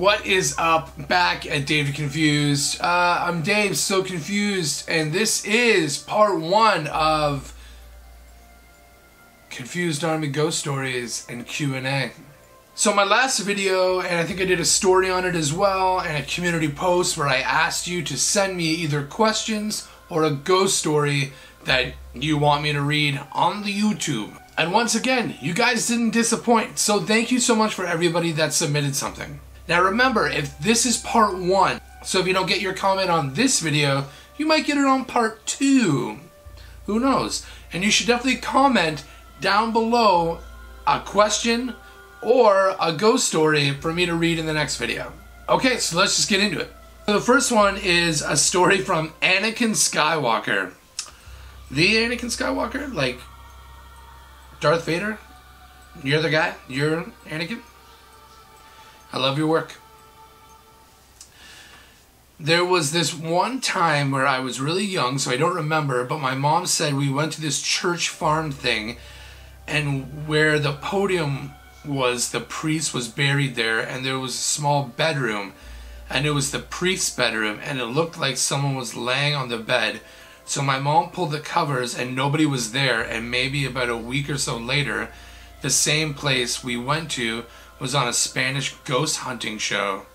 What is up? Back at Dave Confused. Uh, I'm Dave, so confused, and this is part one of Confused Army Ghost Stories and Q&A. So my last video, and I think I did a story on it as well, and a community post where I asked you to send me either questions or a ghost story that you want me to read on the YouTube. And once again, you guys didn't disappoint, so thank you so much for everybody that submitted something. Now remember, if this is part one, so if you don't get your comment on this video, you might get it on part two. Who knows? And you should definitely comment down below a question or a ghost story for me to read in the next video. Okay, so let's just get into it. So the first one is a story from Anakin Skywalker. The Anakin Skywalker? Like Darth Vader? You're the guy? You're Anakin? I love your work. There was this one time where I was really young, so I don't remember, but my mom said we went to this church farm thing, and where the podium was, the priest was buried there, and there was a small bedroom, and it was the priest's bedroom, and it looked like someone was laying on the bed. So my mom pulled the covers, and nobody was there, and maybe about a week or so later, the same place we went to was on a Spanish ghost hunting show.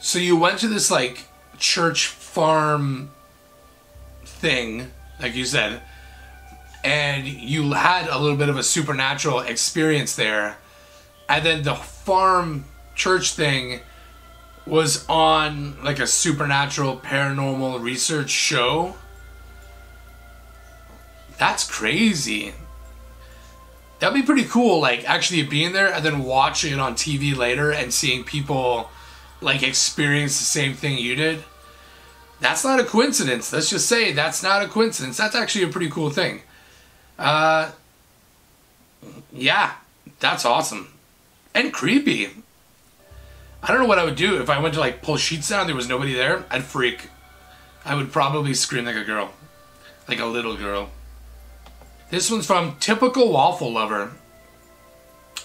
So you went to this like church farm thing, like you said, and you had a little bit of a supernatural experience there. And then the farm church thing was on like a supernatural paranormal research show. That's crazy. That'd be pretty cool, like actually being there and then watching it on TV later and seeing people like experience the same thing you did. That's not a coincidence. Let's just say that's not a coincidence. That's actually a pretty cool thing. Uh, yeah, that's awesome. And creepy. I don't know what I would do if I went to like pull sheets down, there was nobody there. I'd freak. I would probably scream like a girl. Like a little girl. This one's from Typical Waffle Lover.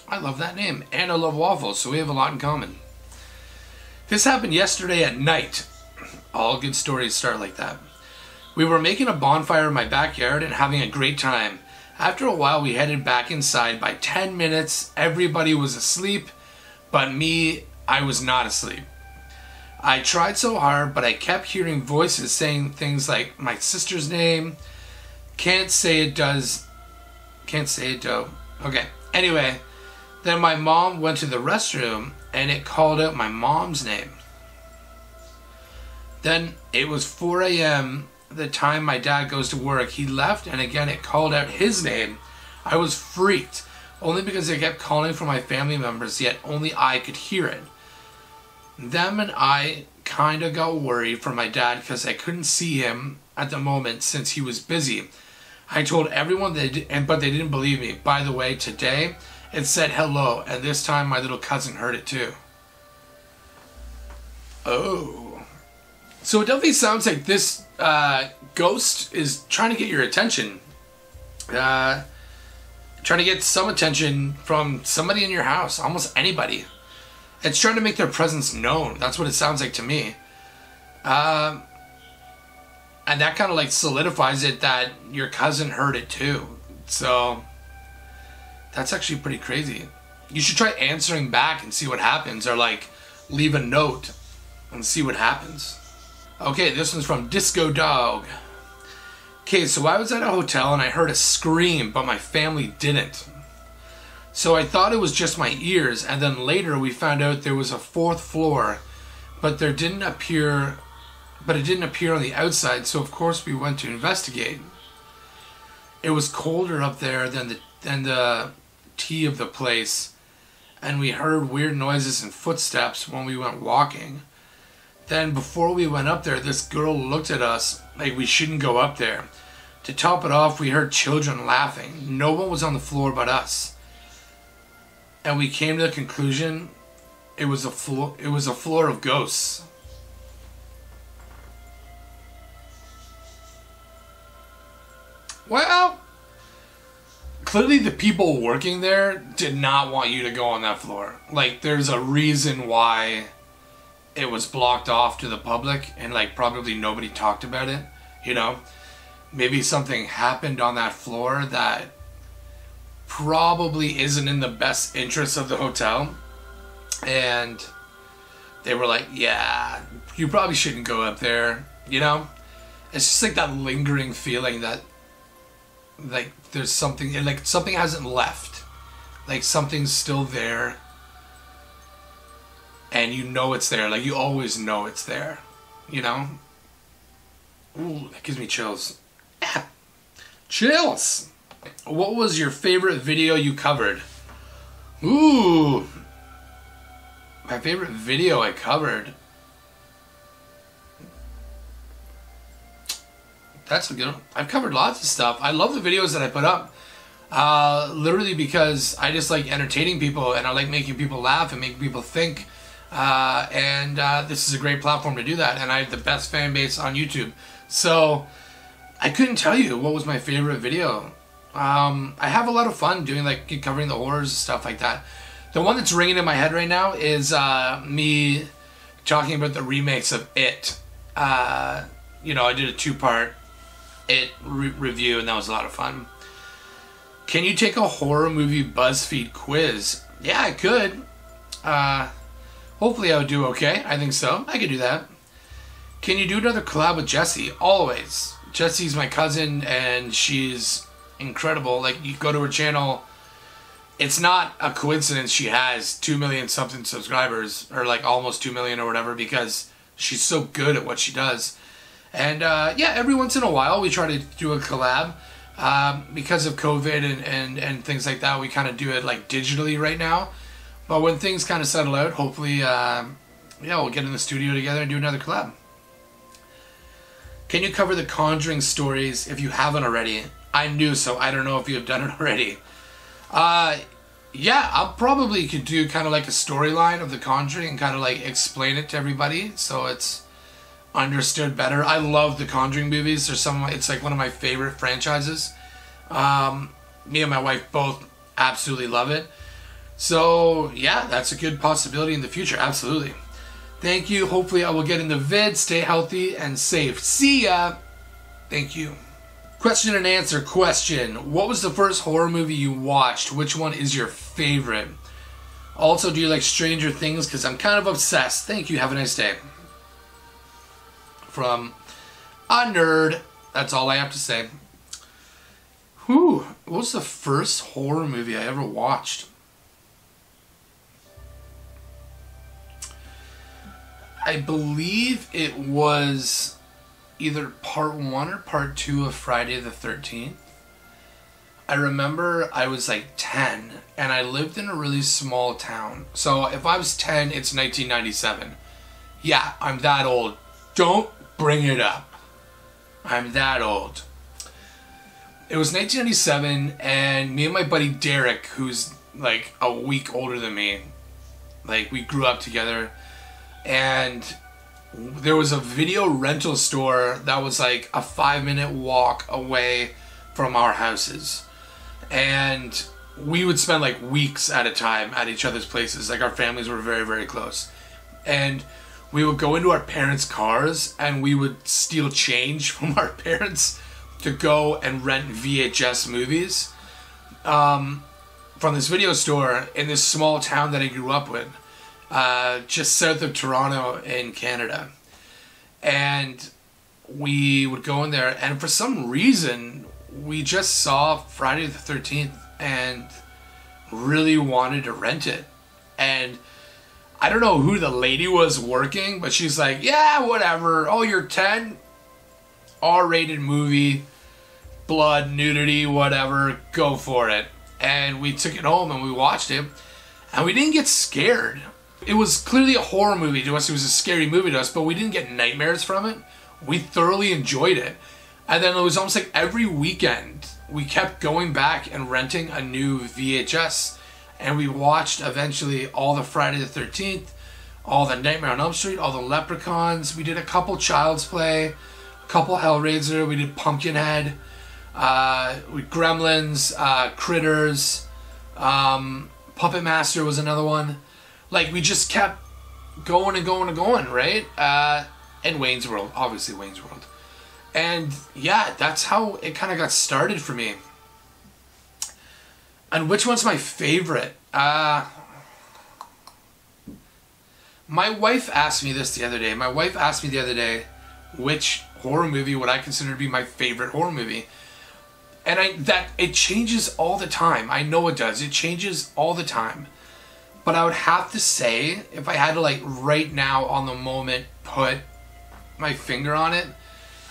I love that name. And I love waffles, so we have a lot in common. This happened yesterday at night. All good stories start like that. We were making a bonfire in my backyard and having a great time. After a while, we headed back inside. By 10 minutes, everybody was asleep, but me, I was not asleep. I tried so hard, but I kept hearing voices saying things like my sister's name. Can't say it does. Can't say it do. Okay. Anyway, then my mom went to the restroom and it called out my mom's name. Then it was 4 a.m. The time my dad goes to work. He left and again it called out his name. I was freaked, only because it kept calling for my family members, yet only I could hear it. Them and I kinda got worried for my dad because I couldn't see him at the moment since he was busy. I told everyone they and but they didn't believe me. By the way, today it said hello, and this time my little cousin heard it too. Oh. So it definitely sounds like this uh, ghost is trying to get your attention. Uh, trying to get some attention from somebody in your house, almost anybody. It's trying to make their presence known. That's what it sounds like to me. Um, and that kind of like solidifies it that your cousin heard it too. So that's actually pretty crazy. You should try answering back and see what happens, or like leave a note and see what happens. Okay, this one's from Disco Dog. Okay, so I was at a hotel and I heard a scream, but my family didn't. So I thought it was just my ears, and then later we found out there was a fourth floor, but there didn't appear but it didn't appear on the outside, so of course we went to investigate. It was colder up there than the than the tea of the place, and we heard weird noises and footsteps when we went walking. Then before we went up there, this girl looked at us like we shouldn't go up there. To top it off, we heard children laughing. No one was on the floor but us. And we came to the conclusion it was a floor it was a floor of ghosts. Well, clearly the people working there did not want you to go on that floor. Like there's a reason why it was blocked off to the public and, like, probably nobody talked about it, you know? Maybe something happened on that floor that probably isn't in the best interest of the hotel. And they were like, yeah, you probably shouldn't go up there, you know? It's just like that lingering feeling that like there's something like something hasn't left. Like something's still there. And you know it's there. Like you always know it's there. You know? Ooh, that gives me chills. Chills! What was your favorite video you covered? Ooh. My favorite video I covered. That's a good one. I've covered lots of stuff. I love the videos that I put up. Uh, literally because I just like entertaining people and I like making people laugh and making people think. Uh, and uh, this is a great platform to do that. And I have the best fan base on YouTube. So I couldn't tell you what was my favorite video. Um, I have a lot of fun doing like covering the horrors and stuff like that. The one that's ringing in my head right now is uh, me talking about the remakes of It. Uh, you know, I did a two part It re- review, and that was a lot of fun. Can you take a horror movie BuzzFeed quiz? Yeah, I could. Uh, hopefully, I would do okay. I think so. I could do that. Can you do another collab with Jessii? Always. Jessii's my cousin, and she's incredible. Like, you go to her channel it's not a coincidence she has 2 million something subscribers or like almost 2 million or whatever because she's so good at what she does and uh, yeah every once in a while we try to do a collab um, because of covid and, and, and things like that we kind of do it like digitally right now but when things kind of settle out hopefully um, yeah we'll get in the studio together and do another collab can you cover the conjuring stories if you haven't already i knew so i don't know if you have done it already uh, yeah, I'll probably could do kind of like a storyline of The Conjuring and kind of like explain it to everybody so it's understood better. I love The Conjuring movies. They're some. It's like one of my favorite franchises. Um, me and my wife both absolutely love it. So yeah, that's a good possibility in the future. Absolutely. Thank you. Hopefully, I will get in the vid. Stay healthy and safe. See ya. Thank you. Question and answer question. What was the first horror movie you watched? Which one is your favorite? Also, do you like Stranger Things? Because I'm kind of obsessed. Thank you. Have a nice day. From a nerd. That's all I have to say. Whew. What was the first horror movie I ever watched? I believe it was either part one or part two of Friday the 13th. I remember I was like 10 and I lived in a really small town. So if I was 10, it's 1997. Yeah, I'm that old. Don't bring it up. I'm that old. It was 1997 and me and my buddy Derek, who's like a week older than me, like we grew up together and there was a video rental store that was like a five minute walk away from our houses. And we would spend like weeks at a time at each other's places. Like our families were very, very close. And we would go into our parents' cars and we would steal change from our parents to go and rent VHS movies um, from this video store in this small town that I grew up with uh, just south of Toronto in Canada. And we would go in there, and for some reason, we just saw Friday the 13th and really wanted to rent it. And I don't know who the lady was working, but she's like, yeah, whatever. Oh, you're 10? R rated movie, blood, nudity, whatever. Go for it. And we took it home and we watched it, and we didn't get scared it was clearly a horror movie to us. It was a scary movie to us, but we didn't get nightmares from it. We thoroughly enjoyed it. And then it was almost like every weekend we kept going back and renting a new VHS. And we watched eventually all the Friday the 13th, all the Nightmare on Elm Street, all the Leprechauns. We did a couple Child's Play, a couple Hellraiser. We did Pumpkinhead. uh, with Gremlins, uh, Critters, um, Puppet Master was another one. Like we just kept going and going and going, right? Uh, and Wayne's World, obviously Wayne's World. And yeah, that's how it kind of got started for me. And which one's my favorite? Uh, my wife asked me this the other day. My wife asked me the other day which horror movie would I consider to be my favorite horror movie. And I that it changes all the time. I know it does. It changes all the time. But I would have to say if I had to like right now on the moment put my finger on it,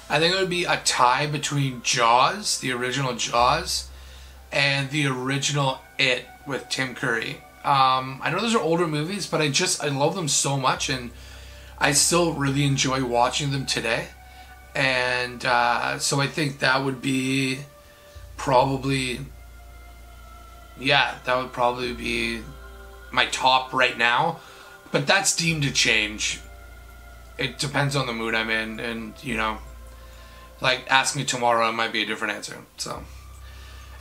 I think it would be a tie between Jaws, the original Jaws, and the original It with Tim Curry. Um, I know those are older movies, but I just I love them so much, and I still really enjoy watching them today. And uh, so I think that would be probably, yeah, that would probably be my top right now. But that's deemed to change. It depends on the mood I'm in, and you know, like ask me tomorrow, it might be a different answer. So.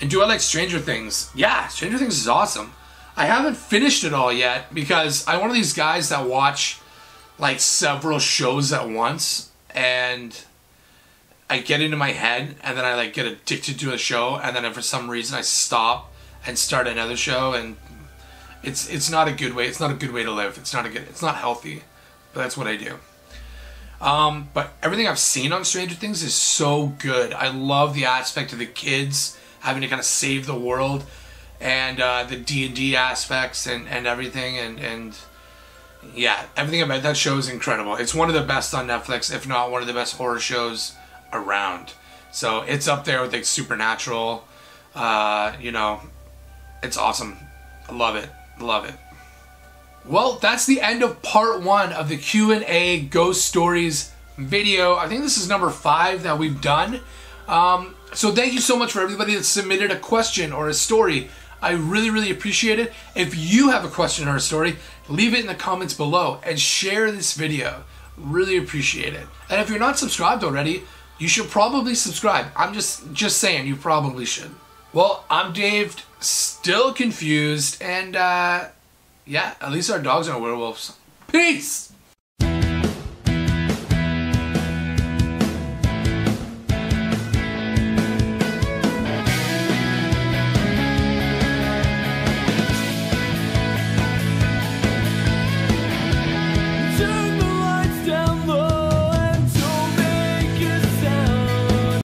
And do I like Stranger Things? Yeah, Stranger Things is awesome. I haven't finished it all yet because I'm one of these guys that watch like several shows at once and I get into my head and then I like get addicted to a show and then for some reason I stop and start another show and it's it's not a good way. It's not a good way to live. It's not a good. It's not healthy, but that's what I do. Um, but everything I've seen on Stranger Things is so good. I love the aspect of the kids having to kind of save the world, and uh, the D and D aspects and, and everything, and and yeah, everything about that show is incredible. It's one of the best on Netflix, if not one of the best horror shows around. So it's up there with like Supernatural. Uh, you know, it's awesome. I love it. Love it. Well, that's the end of part one of the Q&A Ghost Stories video. I think this is number five that we've done. Um, so thank you so much for everybody that submitted a question or a story. I really, really appreciate it. If you have a question or a story, leave it in the comments below and share this video. Really appreciate it. And if you're not subscribed already, you should probably subscribe. I'm just just saying, you probably should. Well, I'm Dave, still confused, and uh, yeah, at least our dogs aren't werewolves. Peace!